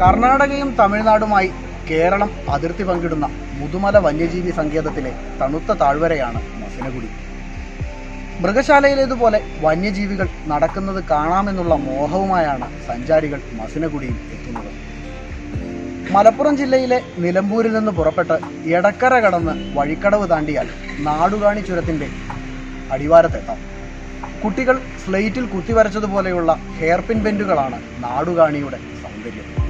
കർണാടകയും തമിഴ്നാടുമായി കേരളം അതിർത്തി പങ്കിടുന്ന മുതുമല വന്യജീവി സങ്കേതത്തിലെ തണുത്ത താഴ്വരയാണ് മസിനഗുഡി. മൃഗശാലയിലേതുപോലെ വന്യജീവികൾ നടക്കുന്നത് കാണാമെന്നുള്ള മോഹവുമായാണ് സഞ്ചാരികൾ മസിനഗുഡിയിൽ എത്തുന്നത്. മലപ്പുറം ജില്ലയിലെ നിലമ്പൂരിൽ നിന്ന് പുറപ്പെട്ട് എടക്കര കടന്ന് വഴിക്കടവ് താണ്ടിയാൽ നാടുകാണി ചുരത്തിന്റെ അടിവാരത്തെത്താം. കുട്ടികൾ സ്ലേറ്റിൽ കുത്തിവരച്ചതുപോലെയുള്ള ഹെയർപിൻ ബെൻഡുകളാണ് നാടുകാണിയുടെ സൗന്ദര്യം.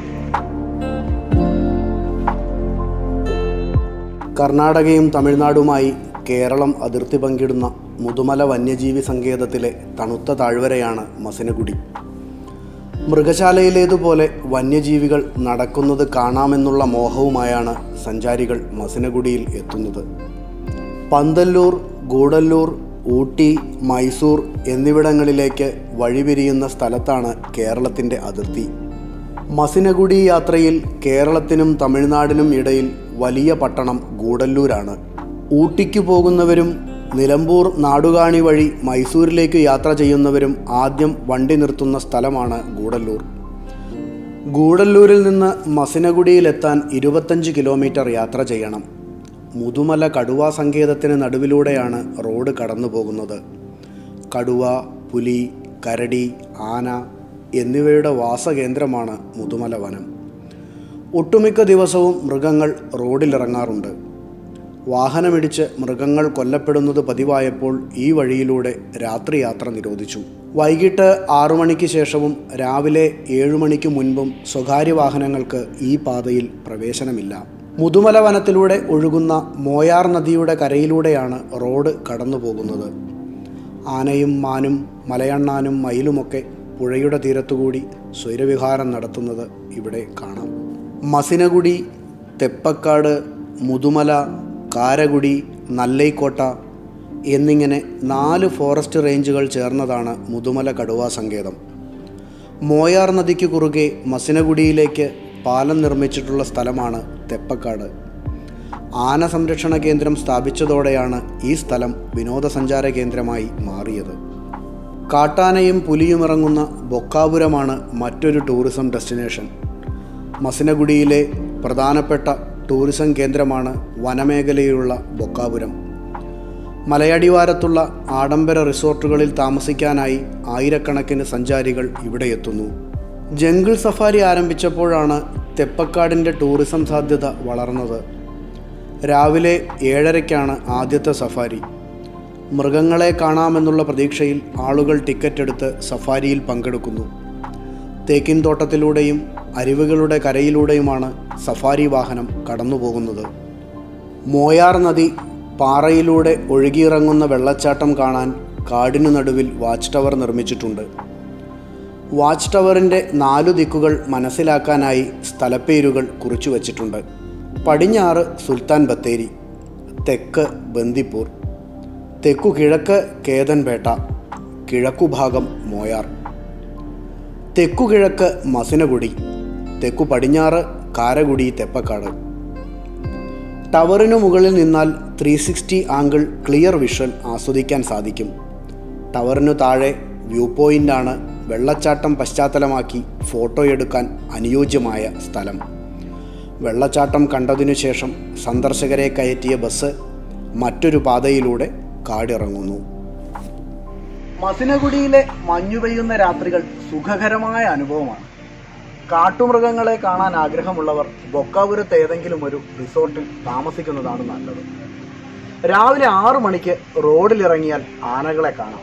കർണാടകയും തമിഴ്നാടുമായി കേരളം അതിർത്തി പങ്കിടുന്ന മുതുമല വന്യജീവി സങ്കേതത്തിലെ തണുത്ത താഴ്വരയാണ് മസിനഗുഡി. മൃഗശാലയിലേതുപോലെ വന്യജീവികൾ നടക്കുന്നത് കാണാമെന്നുള്ള മോഹവുമായാണ് സഞ്ചാരികൾ മസിനഗുഡിയിൽ എത്തുന്നത്. പന്തല്ലൂർ ഗൂഡല്ലൂർ ഊട്ടി മൈസൂർ എന്നിവിടങ്ങളിലേക്ക് വഴിപിരിയുന്ന സ്ഥലത്താണ് കേരളത്തിന്റെ അതിർത്തി. മസിനഗുഡി യാത്രയിൽ കേരളത്തിനും തമിഴ്നാടിനും ഇടയിൽ വലിയ പട്ടണം ഗൂഡല്ലൂരാണ്. ഊട്ടിക്ക് പോകുന്നവരും നിലമ്പൂർ നാടുകാണി വഴി മൈസൂരിലേക്ക് യാത്ര ചെയ്യുന്നവരും ആദ്യം വണ്ടി നിർത്തുന്ന സ്ഥലമാണ് ഗൂഡല്ലൂർ. ഗൂഡല്ലൂരിൽ നിന്ന് മസിനഗുഡിയിലെത്താൻ ഇരുപത്തഞ്ച് കിലോമീറ്റർ യാത്ര ചെയ്യണം. മുതുമല കടുവാ സങ്കേതത്തിന് നടുവിലൂടെയാണ് റോഡ് കടന്നു പോകുന്നത് കടുവ പുലി കരടി ആന എന്നിവയുടെ വാസകേന്ദ്രമാണ് മുതുമല വനം ഒട്ടുമിക്ക ദിവസവും മൃഗങ്ങൾ റോഡിലിറങ്ങാറുണ്ട്. വാഹനമിടിച്ച് മൃഗങ്ങൾ കൊല്ലപ്പെടുന്നത് പതിവായപ്പോൾ ഈ വഴിയിലൂടെ രാത്രി യാത്ര നിരോധിച്ചു. വൈകിട്ട് ആറു മണിക്ക് ശേഷവും രാവിലെ ഏഴു മണിക്ക് മുൻപും സ്വകാര്യ വാഹനങ്ങൾക്ക് ഈ പാതയിൽ പ്രവേശനമില്ല. മുതുമല വനത്തിലൂടെ ഒഴുകുന്ന മോയാർ നദിയുടെ കരയിലൂടെയാണ് റോഡ് കടന്നു പോകുന്നത് ആനയും മാനും മലയണ്ണാനും മയിലുമൊക്കെ പുഴയുടെ തീരത്തുകൂടി സ്വൈരവിഹാരം നടത്തുന്നത് ഇവിടെ കാണാം. മസിനഗുടി തെപ്പക്കാട് മുതുമല കാരകുടി നല്ലൈക്കോട്ട എന്നിങ്ങനെ നാല് ഫോറസ്റ്റ് റേഞ്ചുകൾ ചേർന്നതാണ് മുതുമല കടുവാ സങ്കേതം. മോയാർ നദിക്ക് കുറുകെ മസിനഗുഡിയിലേക്ക് പാലം നിർമ്മിച്ചിട്ടുള്ള സ്ഥലമാണ് തെപ്പക്കാട്. ആന സംരക്ഷണ കേന്ദ്രം സ്ഥാപിച്ചതോടെയാണ് ഈ സ്ഥലം വിനോദസഞ്ചാര കേന്ദ്രമായി മാറിയത്. കാട്ടാനയും പുലിയും ഇറങ്ങുന്ന ബൊക്കാപുരമാണ് മറ്റൊരു ടൂറിസം ഡെസ്റ്റിനേഷൻ. മസിനഗുഡിയിലെ പ്രധാനപ്പെട്ട ടൂറിസം കേന്ദ്രമാണ് വനമേഖലയിലുള്ള ബൊക്കാപുരം. മലയടിവാരത്തുള്ള ആഡംബര റിസോർട്ടുകളിൽ താമസിക്കാനായി ആയിരക്കണക്കിന് സഞ്ചാരികൾ ഇവിടെ എത്തുന്നു. ജംഗിൾ സഫാരി ആരംഭിച്ചപ്പോഴാണ് തെപ്പക്കാടിന്റെ ടൂറിസം സാധ്യത വളർന്നത്. രാവിലെ ഏഴരയ്ക്കാണ് ആദ്യത്തെ സഫാരി. മൃഗങ്ങളെ കാണാമെന്നുള്ള പ്രതീക്ഷയിൽ ആളുകൾ ടിക്കറ്റ് എടുത്ത് സഫാരിയിൽ പങ്കെടുക്കുന്നു. തേക്കിൻ തോട്ടത്തിലൂടെയും അരുവികളുടെ കരയിലൂടെയുമാണ് സഫാരി വാഹനം കടന്നുപോകുന്നത്. മോയാർ നദി പാറയിലൂടെ ഒഴുകിയിറങ്ങുന്ന വെള്ളച്ചാട്ടം കാണാൻ കാടിനു നടുവിൽ വാച്ച് ടവർ നിർമ്മിച്ചിട്ടുണ്ട്. വാച്ച് ടവറിന്റെ നാലു ദിക്കുകൾ മനസ്സിലാക്കാനായി സ്ഥലപ്പേരുകൾ കുറിച്ചു വച്ചിട്ടുണ്ട് പടിഞ്ഞാറ് സുൽത്താൻ ബത്തേരി തെക്ക് ബന്ദിപ്പൂർ. തെക്കു കിഴക്ക് കേതൻപേട്ട കിഴക്കുഭാഗം മോയാർ. തെക്കു കിഴക്ക് മസിനഗുഡി തെക്കു പടിഞ്ഞാറ് കാരകുടി തെപ്പക്കാട്. ടവറിനു മുകളിൽ നിന്നാൽ three sixty angle clear vision ആസ്വദിക്കാൻ സാധിക്കും. ടവറിനു താഴെ വ്യൂ പോയിന്റാണ് വെള്ളച്ചാട്ടം പശ്ചാത്തലമാക്കി ഫോട്ടോ എടുക്കാൻ അനുയോജ്യമായ സ്ഥലം. വെള്ളച്ചാട്ടം കണ്ടതിനു ശേഷം സന്ദർശകരെ കയറ്റിയ ബസ് മറ്റൊരു പാതയിലൂടെ കാടിറങ്ങുന്നു. മസിനഗുഡിയിലെ മഞ്ഞു പെയ്യുന്ന രാത്രികൾ സുഖകരമായ അനുഭവമാണ്. കാട്ടുമൃഗങ്ങളെ കാണാൻ ആഗ്രഹമുള്ളവർ ബൊക്കാപുരത്ത് ഏതെങ്കിലും ഒരു റിസോർട്ടിൽ താമസിക്കുന്നതാണ് നല്ലത്. രാവിലെ ആറു മണിക്ക് റോഡിലിറങ്ങിയാൽ ആനകളെ കാണാം.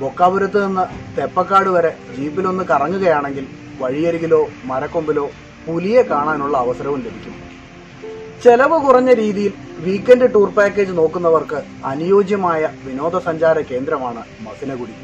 ബൊക്കാപുരത്ത് നിന്ന് തെപ്പക്കാട് വരെ ജീപ്പിലൊന്ന് കറങ്ങുകയാണെങ്കിൽ വഴിയരികിലോ മരക്കൊമ്പിലോ പുലിയെ കാണാനുള്ള അവസരവും ലഭിക്കും. ചെലവ് കുറഞ്ഞ രീതിയിൽ വീക്കെൻഡ് ടൂർ പാക്കേജ് നോക്കുന്നവർക്ക് അനുയോജ്യമായ വിനോദസഞ്ചാര കേന്ദ്രമാണ് മസിനഗുഡി.